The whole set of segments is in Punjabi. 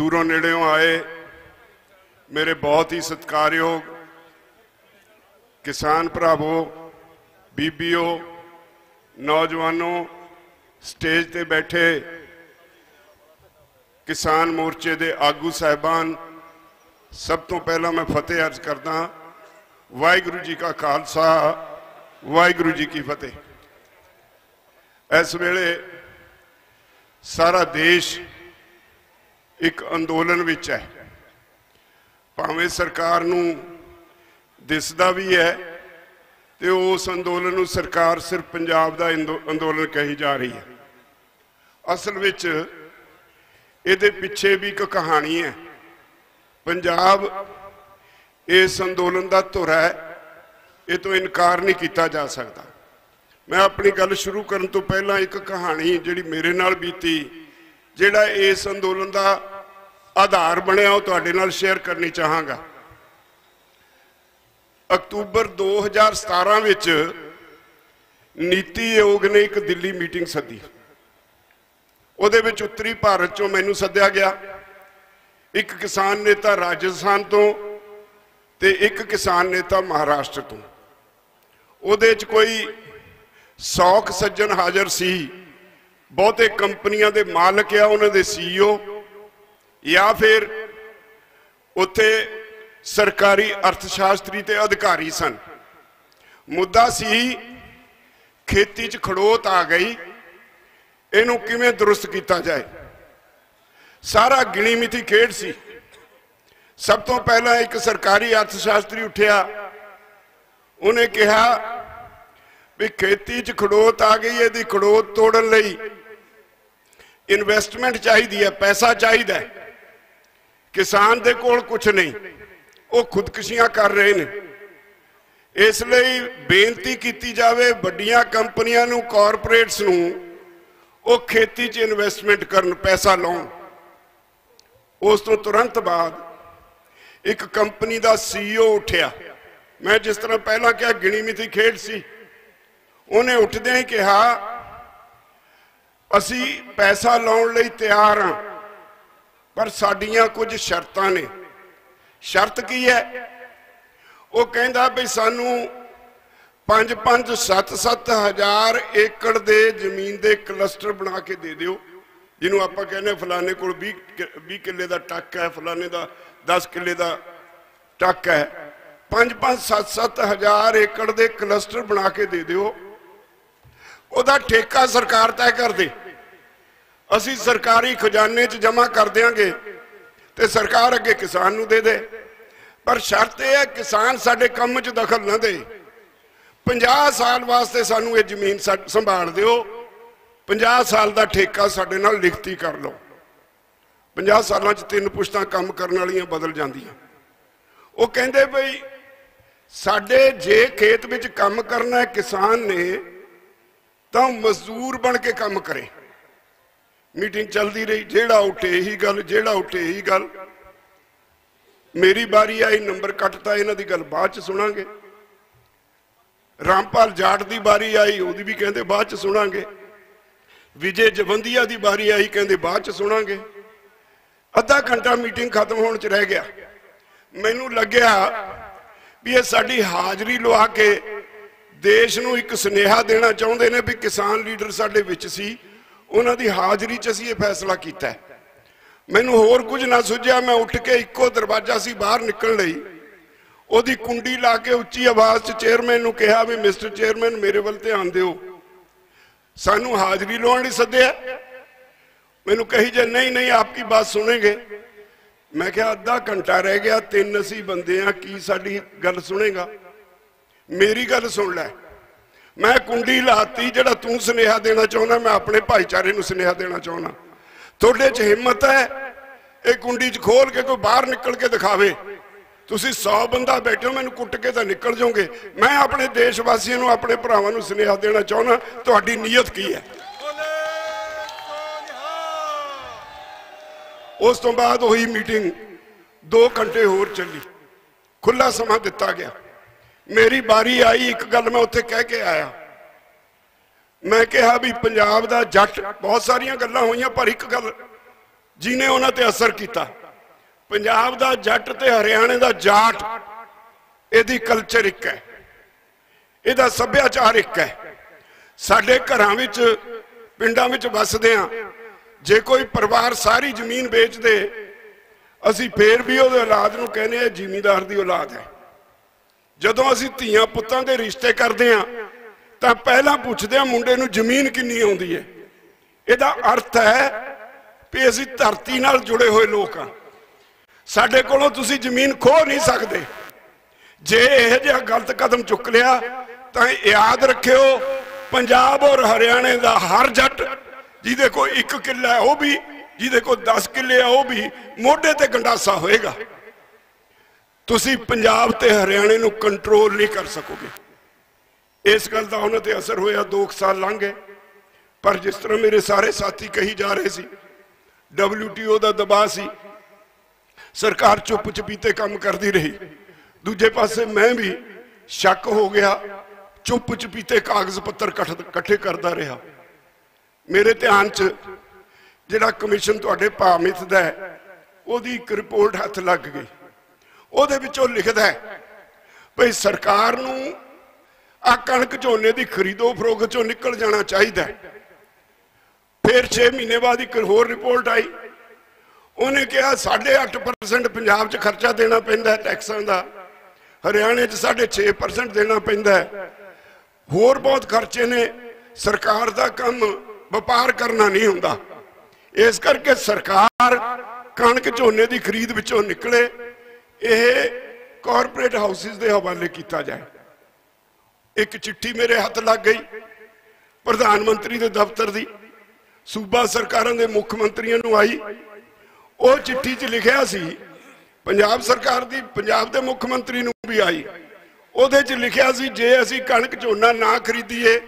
ਦੂਰੋਂ ਨੇੜਿਓਂ ਆਏ ਮੇਰੇ ਬਹੁਤ ਹੀ ਸਤਿਕਾਰਯੋਗ ਕਿਸਾਨ ਭਰਾਵੋ ਬੀਬੀਓ ਨੌਜਵਾਨੋ ਸਟੇਜ ਤੇ ਬੈਠੇ ਕਿਸਾਨ ਮੋਰਚੇ ਦੇ ਆਗੂ ਸਹਿਬਾਨ ਸਭ ਤੋਂ ਪਹਿਲਾਂ ਮੈਂ ਫਤਿਹ ਅਰਜ਼ ਕਰਦਾ ਵਾਹਿਗੁਰੂ ਜੀ ਕਾ ਖਾਲਸਾ ਵਾਹਿਗੁਰੂ ਜੀ ਕੀ ਫਤਿਹ ਇਸ ਵੇਲੇ ਸਾਰਾ ਦੇਸ਼ ਇੱਕ ਅੰਦੋਲਨ ਵਿੱਚ ਹੈ। ਭਾਵੇਂ ਸਰਕਾਰ ਨੂੰ ਦਿਸਦਾ ਵੀ ਹੈ ਤੇ ਉਸ ਅੰਦੋਲਨ ਨੂੰ ਸਰਕਾਰ ਸਿਰਫ ਪੰਜਾਬ ਦਾ ਅੰਦੋਲਨ ਕਹੀ ਜਾ ਰਹੀ ਹੈ। ਅਸਲ ਵਿੱਚ ਇਹਦੇ ਪਿੱਛੇ ਵੀ ਇੱਕ ਕਹਾਣੀ ਹੈ। ਪੰਜਾਬ ਇਸ ਅੰਦੋਲਨ ਦਾ ਧੁਰਾ ਹੈ, ਇਹ ਤੋਂ ਇਨਕਾਰ ਨਹੀਂ ਕੀਤਾ ਜਾ ਸਕਦਾ। ਮੈਂ ਆਪਣੀ ਗੱਲ ਸ਼ੁਰੂ ਕਰਨ ਤੋਂ ਪਹਿਲਾਂ ਇੱਕ ਕਹਾਣੀ ਜਿਹੜੀ ਮੇਰੇ ਨਾਲ ਬੀਤੀ, ਜਿਹੜਾ ਇਸ ਅੰਦੋਲਨ ਦਾ ਆਧਾਰ ਬਣਿਆ, ਉਹ ਤੁਹਾਡੇ ਨਾਲ ਸ਼ੇਅਰ ਕਰਨੀ ਚਾਹਾਂਗਾ। ਅਕਤੂਬਰ 2017 ਵਿੱਚ ਨੀਤੀ ਆਯੋਗ ਨੇ ਇੱਕ ਦਿੱਲੀ ਮੀਟਿੰਗ ਸੱਦੀ। ਉਹਦੇ ਵਿੱਚ ਉੱਤਰੀ ਭਾਰਤ ਚੋਂ ਮੈਨੂੰ ਸੱਦਿਆ ਗਿਆ। ਇੱਕ ਕਿਸਾਨ ਨੇਤਾ ਰਾਜਸਥਾਨ ਤੋਂ ਤੇ ਇੱਕ ਕਿਸਾਨ ਨੇਤਾ ਮਹਾਰਾਸ਼ਟਰ ਤੋਂ। ਉਹਦੇ ਚ ਕੋਈ ਸੌਖ ਸੱਜਣ ਹਾਜ਼ਰ ਸੀ। ਬਹੁਤੇ ਕੰਪਨੀਆਂ ਦੇ ਮਾਲਕ ਆ, ਉਹਨਾਂ ਦੇ ਸੀਈਓ ਜਾਂ ਫਿਰ ਉੱਥੇ ਸਰਕਾਰੀ ਅਰਥਸ਼ਾਸਤਰੀ ਤੇ ਅਧਿਕਾਰੀ ਸਨ। ਮੁੱਦਾ ਸੀ, ਖੇਤੀ 'ਚ ਖੜੋਤ ਆ ਗਈ। ਇਹਨੂੰ ਕਿਵੇਂ ਦਰੁਸਤ ਕੀਤਾ ਜਾਏ? ਸਾਰਾ ਗਿਣੀ ਮਿਤੀ ਖੇਡ ਸੀ। ਸਭ ਤੋਂ ਪਹਿਲਾਂ ਇੱਕ ਸਰਕਾਰੀ ਅਰਥਸ਼ਾਸਤਰੀ ਉੱਠਿਆ। ਉਹਨੇ ਕਿਹਾ ਵੀ ਖੇਤੀ 'ਚ ਖੜੋਤ ਆ ਗਈ, ਇਹਦੀ ਖੜੋਤ ਤੋੜਨ ਲਈ ਇਨਵੈਸਟਮੈਂਟ ਚਾਹੀਦੀ ਹੈ, ਪੈਸਾ ਚਾਹੀਦਾ ਹੈ। ਕਿਸਾਨ ਦੇ ਕੋਲ ਕੁਝ ਨਹੀਂ। ਉਹ ਖੁਦਕੁਸ਼ੀਆਂ ਕਰ ਰਹੇ ਨੇ। ਇਸ ਲਈ ਬੇਨਤੀ ਕੀਤੀ ਜਾਵੇ, ਵੱਡੀਆਂ ਕੰਪਨੀਆਂ ਨੂੰ, ਕਾਰਪੋਰੇਟਸ ਨੂੰ, ਉਹ ਖੇਤੀ 'ਚ ਇਨਵੈਸਟਮੈਂਟ ਕਰਨ, ਪੈਸਾ ਲਾਉਣ। ਉਸ ਤੋਂ ਤੁਰੰਤ ਬਾਅਦ ਇੱਕ ਕੰਪਨੀ ਦਾ ਸੀਈਓ ਉੱਠਿਆ। ਮੈਂ ਜਿਸ ਤਰ੍ਹਾਂ ਪਹਿਲਾਂ ਕਿਹਾ ਗਿਣੀ ਮਿਤੀ ਖੇਡ ਸੀ। ਉਹਨੇ ਉੱਠਦਿਆਂ ਹੀ ਕਿਹਾ, ਅਸੀਂ ਪੈਸਾ ਲਾਉਣ ਲਈ ਤਿਆਰ ਹਾਂ। ਪਰ ਸਾਡੀਆਂ ਕੁਝ ਸ਼ਰਤਾਂ ਨੇ। ਸ਼ਰਤ ਕੀ ਹੈ? ਉਹ ਕਹਿੰਦਾ ਵੀ ਸਾਨੂੰ 5-5 7-7 ਹਜ਼ਾਰ ਏਕੜ ਦੇ ਜ਼ਮੀਨ ਦੇ ਕਲਸਟਰ ਬਣਾ ਕੇ ਦੇ ਦਿਓ। ਜਿਹਨੂੰ ਆਪਾਂ ਕਹਿੰਦੇ ਫਲਾਣੇ ਕੋਲ 20 20 ਕਿੱਲੇ ਦਾ ਟੱਕ ਹੈ, ਫਲਾਣੇ ਦਾ 10 ਕਿੱਲੇ ਦਾ ਟੱਕ ਹੈ। 5-5 7-7 ਹਜ਼ਾਰ ਏਕੜ ਦੇ ਕਲਸਟਰ ਬਣਾ ਕੇ ਦੇ ਦਿਓ। ਉਹਦਾ ਠੇਕਾ ਸਰਕਾਰ ਤੈਅ ਕਰ ਦੇ। ਅਸੀਂ ਸਰਕਾਰੀ ਖਜ਼ਾਨੇ 'ਚ ਜਮ੍ਹਾਂ ਕਰ ਦਿਆਂਗੇ ਤੇ ਸਰਕਾਰ ਅੱਗੇ ਕਿਸਾਨ ਨੂੰ ਦੇ ਦੇ। ਪਰ ਸ਼ਰਤ ਇਹ ਹੈ ਕਿਸਾਨ ਸਾਡੇ ਕੰਮ 'ਚ ਦਖਲ ਨਾ ਦੇ। 50 ਸਾਲ ਵਾਸਤੇ ਸਾਨੂੰ ਇਹ ਜ਼ਮੀਨ ਸੰਭਾਲ ਦਿਓ। 50 ਸਾਲ ਦਾ ਠੇਕਾ ਸਾਡੇ ਨਾਲ ਲਿਖਤੀ ਕਰ ਲਓ। 50 ਸਾਲਾਂ 'ਚ ਤਿੰਨ ਪੁਸ਼ਤਾਂ ਕੰਮ ਕਰਨ ਵਾਲੀਆਂ ਬਦਲ ਜਾਂਦੀਆਂ। ਉਹ ਕਹਿੰਦੇ ਬਈ, ਸਾਡੇ ਜੇ ਖੇਤ ਵਿੱਚ ਕੰਮ ਕਰਨਾ ਹੈ ਕਿਸਾਨ ਨੇ, ਤਾਂ ਮਜ਼ਦੂਰ ਬਣ ਕੇ ਕੰਮ ਕਰੇ। ਮੀਟਿੰਗ ਚੱਲਦੀ ਰਹੀ, ਜਿਹੜਾ ਉੱਠੇ ਇਹੀ ਗੱਲ, ਜਿਹੜਾ ਉੱਠੇ ਇਹੀ ਗੱਲ। ਮੇਰੀ ਵਾਰੀ ਆਈ, ਨੰਬਰ ਕੱਟਤਾ, ਇਹਨਾਂ ਦੀ ਗੱਲ ਬਾਅਦ ਚ ਸੁਣਾਂਗੇ। ਰਾਮਪਾਲ ਜਾਟ ਦੀ ਵਾਰੀ ਆਈ, ਉਹਦੀ ਵੀ ਕਹਿੰਦੇ ਬਾਅਦ ਚ ਸੁਣਾਂਗੇ। ਵਿਜੇ ਜਵੰਦੀਆ ਦੀ ਵਾਰੀ ਆਈ, ਕਹਿੰਦੇ ਬਾਅਦ ਚ ਸੁਣਾਂਗੇ। ਅੱਧਾ ਘੰਟਾ ਮੀਟਿੰਗ ਖਤਮ ਹੋਣ ਚ ਰਹਿ ਗਿਆ। ਮੈਨੂੰ ਲੱਗਿਆ ਵੀ ਇਹ ਸਾਡੀ ਹਾਜ਼ਰੀ ਲਵਾ ਕੇ ਦੇਸ਼ ਨੂੰ ਇੱਕ ਸੁਨੇਹਾ ਦੇਣਾ ਚਾਹੁੰਦੇ ਨੇ ਵੀ ਕਿਸਾਨ ਲੀਡਰ ਸਾਡੇ ਵਿੱਚ ਸੀ। ਉਹਨਾਂ ਦੀ ਹਾਜ਼ਰੀ 'ਚ ਅਸੀਂ ਇਹ ਫੈਸਲਾ ਕੀਤਾ ਮੈਨੂੰ ਹੋਰ ਕੁਝ ਨਾ ਸੁਝਿਆ, ਮੈਂ ਉੱਠ ਕੇ ਇੱਕੋ ਦਰਵਾਜ਼ਾ ਸੀ ਬਾਹਰ ਨਿਕਲਣ ਲਈ। ਉਹਦੀ ਕੁੰਡੀ ਲਾ ਕੇ ਉੱਚੀ ਆਵਾਜ਼ 'ਚ ਚੇਅਰਮੈਨ ਨੂੰ ਕਿਹਾ ਵੀ, ਮਿਸਟਰ ਚੇਅਰਮੈਨ, ਮੇਰੇ ਵੱਲ ਧਿਆਨ ਦਿਓ। ਸਾਨੂੰ ਹਾਜ਼ਰੀ ਲਾਉਣ ਲਈ ਸੱਦਿਆ ਮੈਨੂੰ ਕਹੀ ਜੇ, ਨਹੀਂ ਨਹੀਂ ਆਪਕੀ ਬਾਤ ਸੁਣेंगे ਮੈਂ ਕਿਹਾ, ਅੱਧਾ ਘੰਟਾ ਰਹਿ ਗਿਆ, ਤਿੰਨ ਅਸੀਂ ਬੰਦੇ ਆ, ਕੀ ਸਾਡੀ ਗੱਲ ਸੁਣੇਗਾ? ਮੇਰੀ ਗੱਲ ਸੁਣ ਲੈ। ਮੈਂ ਕੁੰਡੀ ਲਾਤੀ ਜਿਹੜਾ ਤੂੰ ਸੁਨੇਹਾ ਦੇਣਾ ਚਾਹੁੰਦਾ, ਮੈਂ ਆਪਣੇ ਭਾਈਚਾਰੇ ਨੂੰ ਸੁਨੇਹਾ ਦੇਣਾ ਚਾਹੁੰਦਾ। ਤੁਹਾਡੇ 'ਚ ਹਿੰਮਤ ਹੈ, ਇਹ ਕੁੰਡੀ 'ਚ ਖੋਲ ਕੇ ਕੋਈ ਬਾਹਰ ਨਿਕਲ ਕੇ ਦਿਖਾਵੇ। ਤੁਸੀਂ 100 ਬੰਦਾ ਬੈਠੇ ਹੋ, ਮੈਨੂੰ ਕੁੱਟ ਕੇ ਤਾਂ ਨਿਕਲ ਜਾਓਗੇ। ਮੈਂ ਆਪਣੇ ਦੇਸ਼ ਵਾਸੀਆਂ ਨੂੰ, ਆਪਣੇ ਭਰਾਵਾਂ ਨੂੰ ਸੁਨੇਹਾ ਦੇਣਾ ਚਾਹੁੰਦਾ, ਤੁਹਾਡੀ ਨੀਅਤ ਕੀ ਹੈ? ਉਸ ਤੋਂ ਬਾਅਦ ਉਹੀ ਮੀਟਿੰਗ 2 ਘੰਟੇ ਹੋਰ ਚੱਲੀ। ਖੁੱਲਾ ਸਮਾਂ ਦਿੱਤਾ ਗਿਆ। ਮੇਰੀ ਬਾਰੀ ਆਈ, ਇੱਕ ਗੱਲ ਮੈਂ ਉੱਥੇ ਕਹਿ ਕੇ ਆਇਆ। ਮੈਂ ਕਿਹਾ ਵੀ ਪੰਜਾਬ ਦਾ ਜੱਟ, ਬਹੁਤ ਸਾਰੀਆਂ ਗੱਲਾਂ ਹੋਈਆਂ, ਪਰ ਇੱਕ ਗੱਲ ਜਿਨੇ ਉਹਨਾਂ ਤੇ ਅਸਰ ਕੀਤਾ। ਪੰਜਾਬ ਦਾ ਜੱਟ ਤੇ ਹਰਿਆਣੇ ਦਾ ਜਾਟ, ਇਹਦੀ ਕਲਚਰ ਇੱਕ ਹੈ। ਇਹਦਾ ਸੱਭਿਆਚਾਰ ਇੱਕ ਹੈ। ਸਾਡੇ ਘਰਾਂ ਵਿੱਚ, ਪਿੰਡਾਂ ਵਿੱਚ ਵੱਸਦੇ ਆ ਜੇ ਕੋਈ ਪਰਿਵਾਰ ਸਾਰੀ ਜ਼ਮੀਨ ਵੇਚ ਦੇ ਅਸੀਂ ਫੇਰ ਵੀ ਉਹਦੇ ਔਲਾਦ ਨੂੰ ਕਹਿੰਦੇ ਆ ਜ਼ਿਮੀਂਦਾਰ ਦੀ ਔਲਾਦ ਹੈ। ਜਦੋਂ ਅਸੀਂ ਧੀਆਂ ਪੁੱਤਾਂ ਦੇ ਰਿਸ਼ਤੇ ਕਰਦੇ ਆ ਤਾਂ ਪਹਿਲਾਂ ਪੁੱਛਦੇ ਆ ਮੁੰਡੇ ਨੂੰ ਜ਼ਮੀਨ ਕਿੰਨੀ ਆਉਂਦੀ ਹੈ। ਇਹਦਾ ਅਰਥ ਹੈ ਵੀ ਅਸੀਂ ਧਰਤੀ ਨਾਲ ਜੁੜੇ ਹੋਏ ਲੋਕ ਆ ਸਾਡੇ ਕੋਲੋਂ ਤੁਸੀਂ ਜ਼ਮੀਨ ਖੋ ਨਹੀਂ ਸਕਦੇ। ਜੇ ਇਹ ਜਿਹਾ ਗਲਤ ਕਦਮ ਚੁੱਕ ਲਿਆ, ਤਾਂ ਯਾਦ ਰੱਖਿਓ, ਪੰਜਾਬ ਔਰ ਹਰਿਆਣੇ ਦਾ ਹਰ ਜੱਟ, ਜਿਹਦੇ ਕੋਲ ਇੱਕ ਕਿੱਲਾ ਉਹ ਵੀ, ਜਿਹਦੇ ਕੋਲ 10 ਕਿੱਲੇ ਆ ਉਹ ਵੀ, ਮੋਢੇ ਤੇ ਗੰਡਾਸਾ ਹੋਏਗਾ। ਤੁਸੀਂ ਪੰਜਾਬ ਤੇ ਹਰਿਆਣੇ ਨੂੰ ਕੰਟਰੋਲ ਨਹੀਂ ਕਰ ਸਕੋਗੇ। ਇਸ ਗੱਲ ਦਾ ਉਹਨਾਂ ਤੇ ਅਸਰ ਹੋਇਆ 2 ਸਾਲ ਲੰਘ ਗਏ। ਪਰ ਜਿਸ ਤਰ੍ਹਾਂ ਮੇਰੇ ਸਾਰੇ ਸਾਥੀ ਕਹੀ ਜਾ ਰਹੇ ਸੀ, WTO ਦਾ ਦਬਾਅ ਸੀ, ਸਰਕਾਰ ਚੁੱਪ ਚਪੀਤੇ ਕੰਮ ਕਰਦੀ ਰਹੀ। ਦੂਜੇ ਪਾਸੇ ਮੈਂ ਵੀ ਸ਼ੱਕ ਹੋ ਗਿਆ ਚੁੱਪ ਚਪੀਤੇ ਕਾਗਜ਼ ਪੱਤਰ ਇਕੱਠੇ ਕਰਦਾ ਰਿਹਾ। ਮੇਰੇ ਧਿਆਨ 'ਚ ਜਿਹੜਾ ਕਮਿਸ਼ਨ ਤੁਹਾਡੇ ਭਾਮਿਤ ਦਾ ਉਹਦੀ ਇੱਕ ਰਿਪੋਰਟ ਹੱਥ ਲੱਗ ਗਈ। ਉਹਦੇ ਵਿੱਚੋਂ ਲਿਖਦਾ ਹੈ, ਭਈ ਸਰਕਾਰ ਨੂੰ ਆ ਕਣਕ ਝੋਨੇ ਦੀ ਖਰੀਦੋ ਫਰੋਖਤ ਚੋਂ ਨਿਕਲ ਜਾਣਾ ਚਾਹੀਦਾ ਫਿਰ 6 ਮਹੀਨੇ ਬਾਅਦ ਇੱਕ ਹੋਰ ਰਿਪੋਰਟ ਆਈ। ਉਹਨੇ ਕਿਹਾ 8.5% ਪੰਜਾਬ 'ਚ ਖਰਚਾ ਦੇਣਾ ਪੈਂਦਾ ਟੈਕਸਾਂ ਦਾ। ਹਰਿਆਣੇ 'ਚ 6.5% ਦੇਣਾ ਪੈਂਦਾ ਹੋਰ ਬਹੁਤ ਖਰਚੇ ਨੇ। ਸਰਕਾਰ ਦਾ ਕੰਮ ਵਪਾਰ ਕਰਨਾ ਨਹੀਂ ਹੁੰਦਾ। ਇਸ ਕਰਕੇ ਸਰਕਾਰ ਕਣਕ ਝੋਨੇ ਦੀ ਖਰੀਦ ਵਿੱਚੋਂ ਨਿਕਲੇ। ਇਹ ਕਾਰਪੋਰੇਟ ਹਾਊਸਿਸ ਦੇ ਹਵਾਲੇ ਕੀਤਾ ਜਾਏ। ਇੱਕ ਚਿੱਠੀ ਮੇਰੇ ਹੱਥ ਲੱਗ ਗਈ, ਪ੍ਰਧਾਨ ਮੰਤਰੀ ਦੇ ਦਫ਼ਤਰ ਦੀ। ਸੂਬਾ ਸਰਕਾਰਾਂ ਦੇ ਮੁੱਖ ਮੰਤਰੀਆਂ ਨੂੰ ਆਈ। ਉਹ ਚਿੱਠੀ 'ਚ ਲਿਖਿਆ ਸੀ, ਪੰਜਾਬ ਸਰਕਾਰ ਦੀ, ਪੰਜਾਬ ਦੇ ਮੁੱਖ ਮੰਤਰੀ ਨੂੰ ਵੀ ਆਈ। ਉਹਦੇ 'ਚ ਲਿਖਿਆ ਸੀ, ਜੇ ਅਸੀਂ ਕਣਕ ਝੋਨਾ ਨਾ ਖਰੀਦੀਏ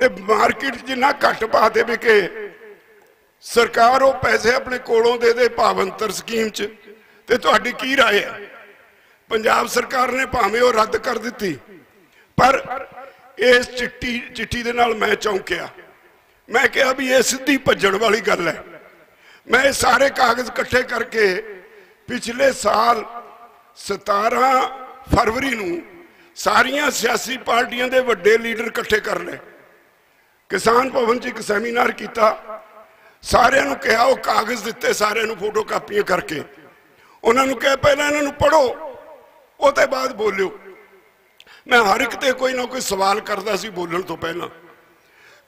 ਤੇ ਮਾਰਕੀਟ 'ਚ ਜਿੰਨਾ ਘੱਟ ਭਾਅ ਤੇ ਵਿਕੇ ਸਰਕਾਰ ਉਹ ਪੈਸੇ ਆਪਣੇ ਕੋਲੋਂ ਦੇ ਦੇ ਭਾਵੰਤਰ ਸਕੀਮ 'ਚ ਤੇ ਤੁਹਾਡੀ ਕੀ رائے ਹੈ ਪੰਜਾਬ ਸਰਕਾਰ ਨੇ ਭਾਵੇਂ ਉਹ ਰੱਦ ਕਰ ਦਿੱਤੀ ਪਰ ਇਸ ਚਿੱਠੀ ਚਿੱਠੀ ਦੇ ਨਾਲ ਮੈਂ ਚੌਂਕਿਆ ਮੈਂ ਕਿਹਾ ਵੀ ਇਹ ਸਿੱਧੀ ਭੱਜਣ ਵਾਲੀ ਗੱਲ ਹੈ ਮੈਂ ਇਹ ਸਾਰੇ ਕਾਗਜ਼ ਇਕੱਠੇ ਕਰਕੇ ਪਿਛਲੇ ਸਾਲ 17 ਫਰਵਰੀ ਨੂੰ ਸਾਰੀਆਂ ਸਿਆਸੀ ਪਾਰਟੀਆਂ ਦੇ ਵੱਡੇ ਲੀਡਰ ਇਕੱਠੇ ਕਰ ਲਏ ਕਿਸਾਨ ਭਵਨ 'ਚ ਇੱਕ ਸੈਮੀਨਾਰ ਕੀਤਾ ਸਾਰਿਆਂ ਨੂੰ ਕਿਹਾ ਉਹ ਕਾਗਜ਼ ਦਿੱਤੇ ਸਾਰਿਆਂ ਨੂੰ ਫੋਟੋ ਕਾਪੀਆਂ ਕਰਕੇ ਉਹਨਾਂ ਨੂੰ ਕਿਹਾ ਪਹਿਲਾਂ ਇਹਨਾਂ ਨੂੰ ਪੜੋ ਉਹਦੇ ਬਾਅਦ ਬੋਲਿਓ। ਮੈਂ ਹਰ ਇੱਕ ਤੇ ਕੋਈ ਨਾ ਕੋਈ ਸਵਾਲ ਕਰਦਾ ਸੀ ਬੋਲਣ ਤੋਂ ਪਹਿਲਾਂ।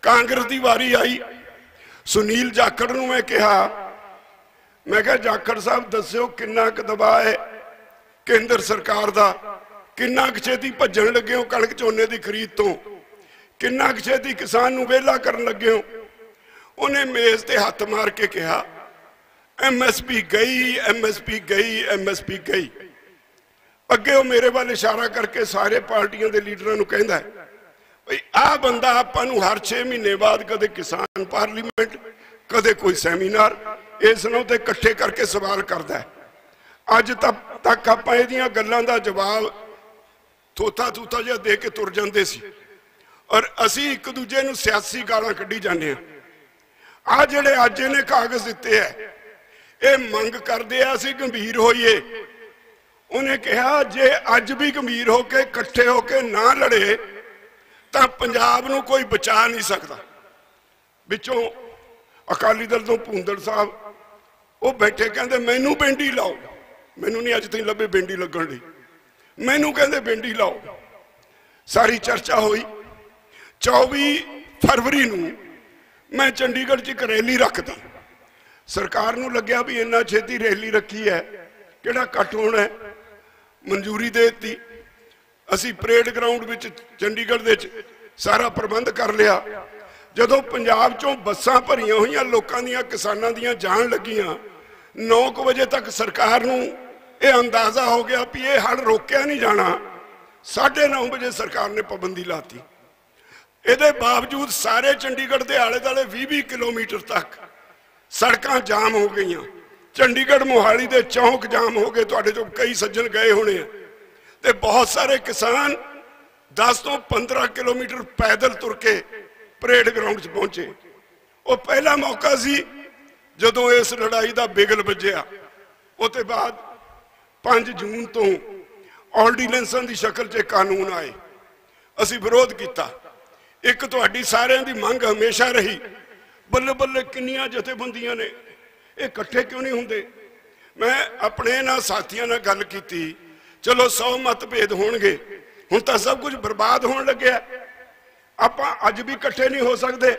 ਕਾਂਗਰਸ ਦੀ ਵਾਰੀ ਆਈ। ਸੁਨੀਲ ਜਾਖੜ ਨੂੰ ਮੈਂ ਕਿਹਾ ਮੈਂ ਕਿਹਾ, ਜਾਖੜ ਸਾਹਿਬ ਦੱਸਿਓ ਕਿੰਨਾ ਕੁ ਦਬਾਅ ਹੈ ਕੇਂਦਰ ਸਰਕਾਰ ਦਾ? ਕਿੰਨਾ ਕੁ ਛੇਤੀ ਭੱਜਣ ਲੱਗੇ ਹੋ ਕਣਕ ਝੋਨੇ ਦੀ ਖਰੀਦ ਤੋਂ? ਕਿੰਨਾ ਕੁ ਛੇਤੀ ਕਿਸਾਨ ਨੂੰ ਵਿਹਲਾ ਕਰਨ ਲੱਗੇ ਹੋ? ਉਹਨੇ ਮੇਜ਼ ਤੇ ਹੱਥ ਮਾਰ ਕੇ ਕਿਹਾ ਐਮਐਸਪੀ ਗਈ ਐਮਐਸਪੀ ਗਈ ਐਮਐਸਪੀ ਗਈ। ਅੱਗੇ ਉਹ ਮੇਰੇ ਵੱਲ ਇਸ਼ਾਰਾ ਕਰਕੇ ਸਾਰੇ ਪਾਰਟੀਆਂ ਦੇ ਲੀਡਰਾਂ ਨੂੰ ਕਹਿੰਦਾ ਹੈ ਭਈ ਆਹ ਬੰਦਾ ਆਪਾਂ ਨੂੰ ਹਰ 6 ਮਹੀਨੇ ਬਾਅਦ ਕਦੇ ਕਿਸਾਨ ਪਾਰਲੀਮੈਂਟ, ਕਦੇ ਕੋਈ ਸੈਮੀਨਾਰ, ਇਸ ਨੂੰ ਤੇ ਇਕੱਠੇ ਕਰਕੇ ਸਵਾਲ ਕਰਦਾ ਹੈ। ਅੱਜ ਤੱਕ ਆਪਾਂ ਇਹਦੀਆਂ ਗੱਲਾਂ ਦਾ ਜਵਾਬ ਥੋਥਾ ਥੂਥਾ ਜਿਹਾ ਦੇ ਕੇ ਤੁਰ ਜਾਂਦੇ ਸੀ। ਔਰ ਅਸੀਂ ਇੱਕ ਦੂਜੇ ਨੂੰ ਸਿਆਸੀ ਗਾਲਾਂ ਕੱਢੀ ਜਾਂਦੇ ਆ ਆ ਜਿਹੜੇ ਅੱਜ ਇਹਨੇ ਕਾਗਜ਼ ਦਿੱਤੇ ਐ ਇਹ ਮੰਗ ਕਰਦੇ ਆ ਅਸੀਂ ਗੰਭੀਰ ਹੋਈਏ। ਉਹਨੇ ਕਿਹਾ, ਜੇ ਅੱਜ ਵੀ ਗੰਭੀਰ ਹੋ ਕੇ, ਇਕੱਠੇ ਹੋ ਕੇ ਨਾ ਲੜੇ, ਤਾਂ ਪੰਜਾਬ ਨੂੰ ਕੋਈ ਬਚਾ ਨਹੀਂ ਸਕਦਾ। ਵਿੱਚੋਂ ਅਕਾਲੀ ਦਲ ਤੋਂ ਭੁੰਦੜ ਸਾਹਿਬ, ਉਹ ਬੈਠੇ ਕਹਿੰਦੇ, ਮੈਨੂੰ ਬੈਂਡੀ ਲਾਓ। ਮੈਨੂੰ ਨਹੀਂ ਅੱਜ ਤਾਈਂ ਲੱਭੇ ਬੈਂਡੀ ਲੱਗਣ ਲਈ। ਮੈਨੂੰ ਕਹਿੰਦੇ, ਬੈਂਡੀ ਲਾਓ। ਸਾਰੀ ਚਰਚਾ ਹੋਈ। 24 ਫਰਵਰੀ ਨੂੰ ਮੈਂ ਚੰਡੀਗੜ੍ਹ 'ਚ ਇੱਕ ਰੈਲੀ ਰੱਖਦਾ। ਸਰਕਾਰ ਨੂੰ ਲੱਗਿਆ ਵੀ ਇੰਨਾ ਛੇਤੀ ਰੈਲੀ ਰੱਖੀ ਹੈ। ਕਿਹੜਾ ਕੱਟ ਹੋਣਾ ਮਨਜ਼ੂਰੀ ਦੇ ਦਿੱਤੀ। ਅਸੀਂ ਪਰੇਡ ਗਰਾਊਂਡ ਵਿੱਚ ਚੰਡੀਗੜ੍ਹ ਦੇ ਵਿੱਚ ਸਾਰਾ ਪ੍ਰਬੰਧ ਕਰ ਲਿਆ। ਜਦੋਂ ਪੰਜਾਬ ਚੋਂ ਬੱਸਾਂ ਭਰੀਆਂ ਹੋਈਆਂ, ਲੋਕਾਂ ਦੀਆਂ, ਕਿਸਾਨਾਂ ਦੀਆਂ ਜਾਣ ਲੱਗੀਆਂ 9 ਵਜੇ ਤੱਕ ਸਰਕਾਰ ਨੂੰ ਇਹ ਅੰਦਾਜ਼ਾ ਹੋ ਗਿਆ ਵੀ ਇਹ ਹੜ ਰੋਕਿਆ ਨਹੀਂ ਜਾਣਾ। 9:30 ਵਜੇ ਸਰਕਾਰ ਨੇ ਪਾਬੰਦੀ ਲਾਤੀ। ਇਹਦੇ ਬਾਵਜੂਦ ਸਾਰੇ ਚੰਡੀਗੜ੍ਹ ਦੇ ਆਲੇ ਦਾਲੇ 20-20 ਕਿਲੋਮੀਟਰ ਤੱਕ ਸੜਕਾਂ ਜਾਮ ਹੋ ਗਈਆਂ। ਚੰਡੀਗੜ੍ਹ ਮੋਹਾਲੀ ਦੇ ਚੌਂਕ ਜਾਮ ਹੋ ਗਏ, ਤੁਹਾਡੇ ਚੋਂ ਕਈ ਸੱਜਣ ਗਏ ਹੋਣੇ ਆ। ਤੇ ਬਹੁਤ ਸਾਰੇ ਕਿਸਾਨ 10 ਤੋਂ 15 ਕਿਲੋਮੀਟਰ ਪੈਦਲ ਤੁਰ ਕੇ ਪਰੇਡ ਗਰਾਊਂਡ 'ਚ ਪਹੁੰਚੇ। ਉਹ ਪਹਿਲਾ ਮੌਕਾ ਸੀ, ਜਦੋਂ ਇਸ ਲੜਾਈ ਦਾ ਬਿਗਲ ਵੱਜਿਆ। ਉਹਤੇ ਬਾਅਦ 5 ਜੂਨ ਤੋਂ ਆਰਡੀਨੈਂਸਾਂ ਦੀ ਸ਼ਕਲ 'ਚ ਕਾਨੂੰਨ ਆਏ। ਅਸੀਂ ਵਿਰੋਧ ਕੀਤਾ। ਇੱਕ ਤੁਹਾਡੀ ਸਾਰਿਆਂ ਦੀ ਮੰਗ ਹਮੇਸ਼ਾ ਰਹੀ ਬੱਲੇ ਬੱਲੇ ਕਿੰਨੀਆਂ ਜਥੇਬੰਦੀਆਂ ਨੇ। ਇਹ ਇਕੱਠੇ ਕਿਉਂ ਨਹੀਂ ਹੁੰਦੇ? ਮੈਂ ਆਪਣੇ ਨਾਲ ਸਾਥੀਆਂ ਨਾਲ ਗੱਲ ਕੀਤੀ। ਚਲੋ 100 ਮਤਭੇਦ ਹੋਣਗੇ। ਹੁਣ ਤਾਂ ਸਭ ਕੁਝ ਬਰਬਾਦ ਹੋਣ ਲੱਗਿਆ। ਆਪਾਂ ਅੱਜ ਵੀ ਇਕੱਠੇ ਨਹੀਂ ਹੋ ਸਕਦੇ।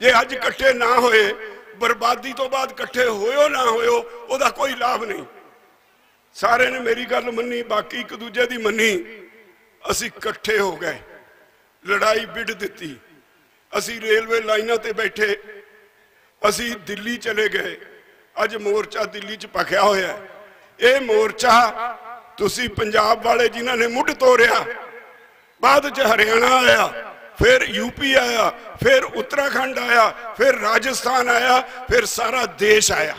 ਜੇ ਅੱਜ ਇਕੱਠੇ ਨਾ ਹੋਏ, ਬਰਬਾਦੀ ਤੋਂ ਬਾਅਦ ਇਕੱਠੇ ਹੋਇਓ ਨਾ ਹੋਇਓ, ਉਹਦਾ ਕੋਈ ਲਾਭ ਨਹੀਂ। ਸਾਰੇ ਨੇ ਮੇਰੀ ਗੱਲ ਮੰਨੀ, ਬਾਕੀ ਇੱਕ ਦੂਜੇ ਦੀ ਮੰਨੀ। ਅਸੀਂ ਇਕੱਠੇ ਹੋ ਗਏ। ਲੜਾਈ ਵਿੱਢ ਦਿੱਤੀ। ਅਸੀਂ ਰੇਲਵੇ ਲਾਈਨਾਂ ਤੇ ਬੈਠੇ। ਅਸੀਂ ਦਿੱਲੀ ਚਲੇ ਗਏ। ਅੱਜ ਮੋਰਚਾ ਦਿੱਲੀ 'ਚ ਪਖਿਆ ਹੋਇਆ ਇਹ ਮੋਰਚਾ ਤੁਸੀਂ ਪੰਜਾਬ ਵਾਲੇ ਜਿਨ੍ਹਾਂ ਨੇ ਮੁੱਢ ਤੋੜਿਆ ਬਾਅਦ 'ਚ ਹਰਿਆਣਾ ਆਇਆ, ਫਿਰ ਯੂਪੀ ਆਇਆ, ਫਿਰ ਉੱਤਰਾਖੰਡ ਆਇਆ, ਫਿਰ ਰਾਜਸਥਾਨ ਆਇਆ, ਫਿਰ ਸਾਰਾ ਦੇਸ਼ ਆਇਆ।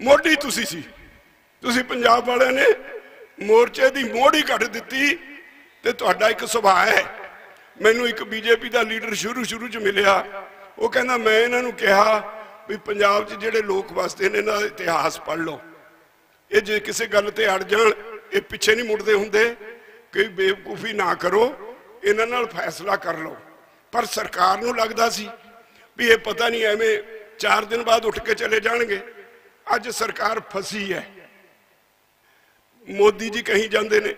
ਮੋਢੀ ਤੁਸੀਂ ਸੀ। ਤੁਸੀਂ ਪੰਜਾਬ ਵਾਲਿਆਂ ਨੇ ਮੋਰਚੇ ਦੀ ਮੋਢੀ ਕੱਢ ਦਿੱਤੀ ਤੇ ਤੁਹਾਡਾ ਇੱਕ ਸੁਭਾਅ ਹੈ। ਮੈਨੂੰ ਇੱਕ ਬੀਜੇਪੀ ਦਾ ਲੀਡਰ ਸ਼ੁਰੂ ਸ਼ੁਰੂ 'ਚ ਮਿਲਿਆ। ਉਹ ਕਹਿੰਦਾ, ਮੈਂ ਇਹਨਾਂ ਨੂੰ ਕਿਹਾ ਵੀ ਪੰਜਾਬ 'ਚ ਜਿਹੜੇ ਲੋਕ ਵਸਦੇ ਨੇ ਇਹਨਾਂ ਦਾ ਇਤਿਹਾਸ ਪੜ੍ਹ ਲਓ। ਇਹ ਜੇ ਕਿਸੇ ਗੱਲ ਤੇ ਅੜ ਜਾਣ, ਇਹ ਪਿੱਛੇ ਨਹੀਂ ਮੁੜਦੇ ਹੁੰਦੇ ਕਿ ਬੇਵਕੂਫੀ ਨਾ ਕਰੋ, ਇਹਨਾਂ ਨਾਲ ਫੈਸਲਾ ਕਰ ਲਓ। ਪਰ ਸਰਕਾਰ ਨੂੰ ਲੱਗਦਾ ਸੀ ਵੀ ਇਹ ਪਤਾ ਨਹੀਂ ਐਵੇਂ 4 ਦਿਨ ਬਾਅਦ ਉੱਠ ਕੇ ਚਲੇ ਜਾਣਗੇ। ਅੱਜ ਸਰਕਾਰ ਫਸੀ ਹੈ। ਮੋਦੀ ਜੀ ਕਹੀ ਜਾਂਦੇ ਨੇ,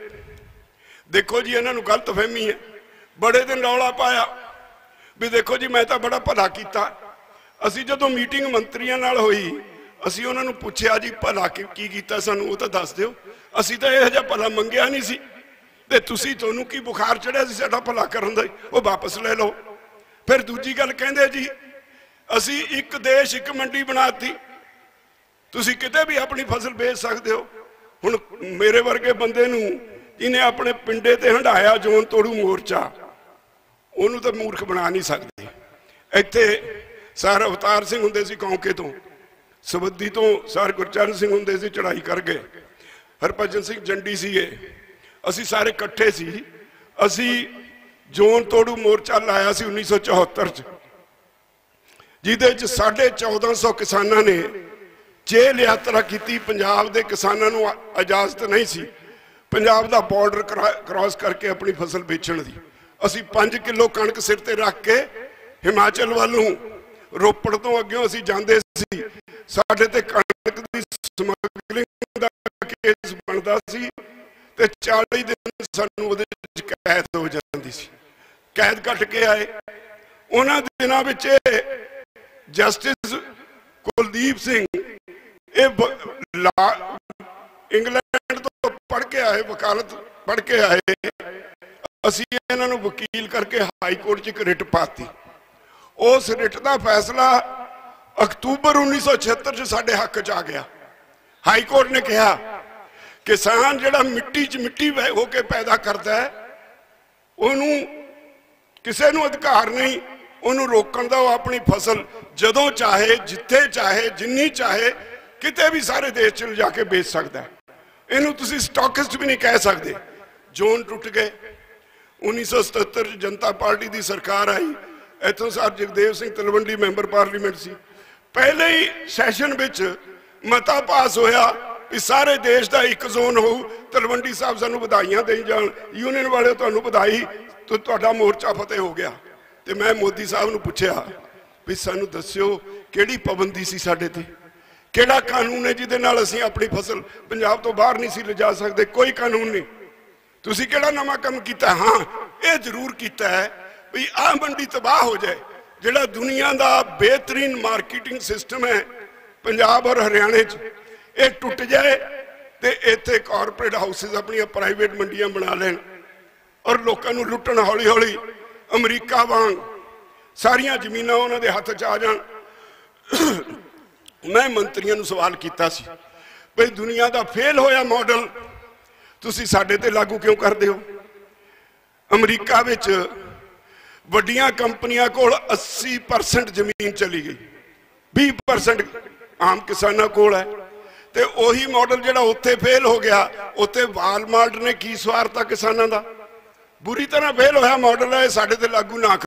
ਦੇਖੋ ਜੀ, ਇਹਨਾਂ ਨੂੰ ਗਲਤ ਫਹਿਮੀ ਹੈ। ਬੜੇ ਦਿਨ ਰੌਲਾ ਪਾਇਆ। ਵੀ ਦੇਖੋ ਜੀ, ਮੈਂ ਤਾਂ ਬੜਾ ਭਲਾ ਕੀਤਾ। ਅਸੀਂ ਜਦੋਂ ਮੀਟਿੰਗ ਮੰਤਰੀਆਂ ਨਾਲ ਹੋਈ, ਅਸੀਂ ਉਹਨਾਂ ਨੂੰ ਪੁੱਛਿਆ ਜੀ, ਭਲਾ ਕੀ ਕੀ ਕੀਤਾ ਸਾਨੂੰ, ਉਹ ਤਾਂ ਦੱਸ ਦਿਓ। ਅਸੀਂ ਤਾਂ ਇਹੋ ਜਿਹਾ ਭਲਾ ਮੰਗਿਆ ਨਹੀਂ ਸੀ। ਤੇ ਤੁਸੀਂ ਤੁਹਾਨੂੰ ਕੀ ਬੁਖਾਰ ਚੜਿਆ ਸੀ ਸਾਡਾ ਭਲਾ ਕਰਨ ਦਾ? ਉਹ ਵਾਪਸ ਲੈ ਲਓ। ਫਿਰ ਦੂਜੀ ਗੱਲ ਕਹਿੰਦੇ ਜੀ, ਅਸੀਂ ਇੱਕ ਦੇਸ਼, ਇੱਕ ਮੰਡੀ ਬਣਾਤੀ। ਤੁਸੀਂ ਕਿਤੇ ਵੀ ਆਪਣੀ ਫਸਲ ਵੇਚ ਸਕਦੇ ਹੋ। ਹੁਣ ਮੇਰੇ ਵਰਗੇ ਬੰਦੇ ਨੂੰ, ਜਿਹਨੇ ਆਪਣੇ ਪਿੰਡੇ ਤੇ ਹੰਡਾਇਆ ਜੋਨ ਤੋੜੂ ਮੋਰਚਾ। ਉਹਨੂੰ ਤਾਂ ਮੂਰਖ ਬਣਾ ਨਹੀਂ ਸਕਦੇ। ਇੱਥੇ ਸਰ ਅਵਤਾਰ ਸਿੰਘ ਹੁੰਦੇ ਸੀ ਕੌਂਕੇ ਤੋਂ। ਸਬੱਦੀ ਤੋਂ ਸਰ ਗੁਰਚਰਨ ਸਿੰਘ ਹੁੰਦੇ ਸੀ ਚੜਾਈ ਕਰ ਗਏ ਹਰਭਜਨ ਸਿੰਘ ਜੰਡੀ ਸੀਗੇ। ਅਸੀਂ ਸਾਰੇ ਇਕੱਠੇ ਸੀ। ਅਸੀਂ ਜੋਨ ਤੋੜੂ ਮੋਰਚਾ ਲਾਇਆ ਸੀ 1974 ਚ। ਜਿਹਦੇ ਚ 1450 ਕਿਸਾਨਾਂ ਨੇ ਜੇਲ੍ਹ ਯਾਤਰਾ ਕੀਤੀ। ਪੰਜਾਬ ਦੇ ਕਿਸਾਨਾਂ ਨੂੰ ਇਜਾਜ਼ਤ ਨਹੀਂ ਸੀ। ਪੰਜਾਬ ਦਾ ਬਾਰਡਰ ਕ੍ਰਾਸ ਕਰਕੇ ਆਪਣੀ ਫਸਲ ਵੇਚਣ ਦੀ। ਅਸੀਂ 5 ਕਿਲੋ ਕਣਕ ਸਿਰ ਤੇ ਰੱਖ ਕੇ ਹਿਮਾਚਲ ਵੱਲੋਂ ਰੋਪੜ ਤੋਂ ਅੱਗੇ ਅਸੀਂ ਜਾਂਦੇ ਸੀ। ਸਾਡੇ ਤੇ ਕਣਕ ਦੀ ਸਮਗਲਿੰਗ ਦਾ ਕੇਸ ਬਣਦਾ ਸੀ ਤੇ 40 ਦਿਨ ਸਾਨੂੰ ਉਹਦੇ ਵਿੱਚ ਕੈਦ ਹੋ ਜਾਂਦੀ ਸੀ। ਕੈਦ ਕੱਟ ਕੇ ਆਏ। ਉਹਨਾਂ ਦਿਨਾਂ ਵਿੱਚ ਜਸਟਿਸ ਕੁਲਦੀਪ ਸਿੰਘ, ਇਹ ਇੰਗਲੈਂਡ ਤੋਂ ਪੜ ਕੇ ਆਏ, ਵਕਾਲਤ ਪੜ ਕੇ ਆਏ। ਅਸੀਂ ਇਹਨਾਂ ਨੂੰ ਵਕੀਲ ਕਰਕੇ ਹਾਈ ਕੋਰਟ 'ਚ ਇੱਕ ਰਿਟ ਪਾਤੀ। ਉਸ ਰਿਟ ਦਾ ਫੈਸਲਾ ਅਕਤੂਬਰ 1976 'ਚ ਸਾਡੇ ਹੱਕ 'ਚ ਆ ਗਿਆ। ਹਾਈ ਕੋਰਟ ਨੇ ਕਿਹਾ ਕਿਸਾਨ ਜਿਹੜਾ ਮਿੱਟੀ 'ਚ ਮਿੱਟੀ ਹੋ ਕੇ ਪੈਦਾ ਕਰਦਾ ਹੈ, ਉਹਨੂੰ ਕਿਸੇ ਨੂੰ ਅਧਿਕਾਰ ਨਹੀਂ, ਉਹਨੂੰ ਰੋਕਣ ਦਾ ਉਹ ਆਪਣੀ ਫਸਲ ਜਦੋਂ ਚਾਹੇ, ਜਿੱਥੇ ਚਾਹੇ, ਜਿੰਨੀ ਚਾਹੇ, ਕਿਤੇ ਵੀ ਸਾਰੇ ਦੇਸ਼ 'ਚ ਲਿਜਾ ਕੇ ਵੇਚ ਸਕਦਾ ਇਹਨੂੰ ਤੁਸੀਂ ਸਟਾਕਿਸਟ ਵੀ ਨਹੀਂ ਕਹਿ ਸਕਦੇ। ਜ਼ੋਨ ਟੁੱਟ ਗਏ। 1977 ਚ ਜਨਤਾ ਪਾਰਟੀ ਦੀ ਸਰਕਾਰ ਆਈ। ਇੱਥੋਂ sir Jagdev Singh Talwandi member parliament ਸੀ। ਪਹਿਲੇ ਹੀ ਸੈਸ਼ਨ ਵਿੱਚ ਮਤਾ ਪਾਸ ਹੋਇਆ ਕਿ ਸਾਰੇ ਦੇਸ਼ ਦਾ ਇੱਕ ਜ਼ੋਨ ਹੋਊ। ਤਲਵੰਡੀ ਸਾਹਿਬ ਸਾਨੂੰ ਵਧਾਈਆਂ ਦੇਈ ਜਾਣ। ਯੂਨੀਅਨ ਵਾਲੇ ਤੁਹਾਨੂੰ ਵਧਾਈ ਤੇ ਤੁਹਾਡਾ ਮੋਰਚਾ ਫਤਿਹ ਹੋ ਗਿਆ। ਤੇ ਮੈਂ ਮੋਦੀ ਸਾਹਿਬ ਨੂੰ ਪੁੱਛਿਆ ਵੀ ਸਾਨੂੰ ਦੱਸਿਓ ਕਿਹੜੀ ਪਾਬੰਦੀ ਸੀ ਸਾਡੇ ਤੇ? ਕਿਹੜਾ ਕਾਨੂੰਨ ਹੈ ਜਿਹਦੇ ਨਾਲ ਅਸੀਂ ਆਪਣੀ ਫਸਲ ਪੰਜਾਬ ਤੋਂ ਬਾਹਰ ਨਹੀਂ ਸੀ ਲਿਜਾ ਸਕਦੇ? ਕੋਈ ਕਾਨੂੰਨ ਨਹੀਂ। ਤੁਸੀਂ ਕਿਹੜਾ ਨਵਾਂ ਕੰਮ ਕੀਤਾ? ਹਾਂ, ਇਹ ਜ਼ਰੂਰ ਕੀਤਾ ਹੈ ਵੀ ਆਹ ਮੰਡੀ ਤਬਾਹ ਹੋ ਜਾਏ, ਜਿਹੜਾ ਦੁਨੀਆ ਦਾ ਬਿਹਤਰੀਨ ਮਾਰਕੀਟਿੰਗ ਸਿਸਟਮ ਹੈ ਪੰਜਾਬ ਔਰ ਹਰਿਆਣੇ 'ਚ, ਇਹ ਟੁੱਟ ਜਾਏ ਤੇ ਇੱਥੇ ਕਾਰਪੋਰੇਟ ਹਾਊਸਸ ਆਪਣੀਆਂ ਪ੍ਰਾਈਵੇਟ ਮੰਡੀਆਂ ਬਣਾ ਲੈਣ ਔਰ ਲੋਕਾਂ ਨੂੰ ਲੁੱਟਣ ਹੌਲੀ ਹੌਲੀ ਅਮਰੀਕਾ ਵਾਂਗ ਸਾਰੀਆਂ ਜ਼ਮੀਨਾਂ ਉਹਨਾਂ ਦੇ ਹੱਥ 'ਚ ਆ ਜਾਣ। ਮੈਂ ਮੰਤਰੀਆਂ ਨੂੰ ਸਵਾਲ ਕੀਤਾ ਸੀ ਭਈ ਦੁਨੀਆ ਦਾ ਫੇਲ ਹੋਇਆ ਮਾਡਲ ਤੁਸੀਂ ਸਾਡੇ ਤੇ ਲਾਗੂ ਕਿਉਂ ਕਰਦੇ ਹੋ? ਅਮਰੀਕਾ ਵਿੱਚ ਵੱਡੀਆਂ ਕੰਪਨੀਆਂ ਕੋਲ 80% ਜ਼ਮੀਨ ਚਲੀ ਗਈ। 20% ਆਮ ਕਿਸਾਨਾਂ ਕੋਲ ਹੈ। ਤੇ ਉਹੀ ਮਾਡਲ ਜਿਹੜਾ ਉੱਥੇ ਫੇਲ ਹੋ ਗਿਆ, ਉੱਥੇ ਵਾਲਮਾਰਟ ਨੇ ਕੀ ਸਵਾਰਤਾ ਕਿਸਾਨਾਂ ਦਾ? ਬੁਰੀ ਤਰ੍ਹਾਂ ਫੇਲ ਹੋਇਆ ਮਾਡਲ ਹੈ ਸਾਡੇ ਤੇ ਲਾਗੂ ਨਾ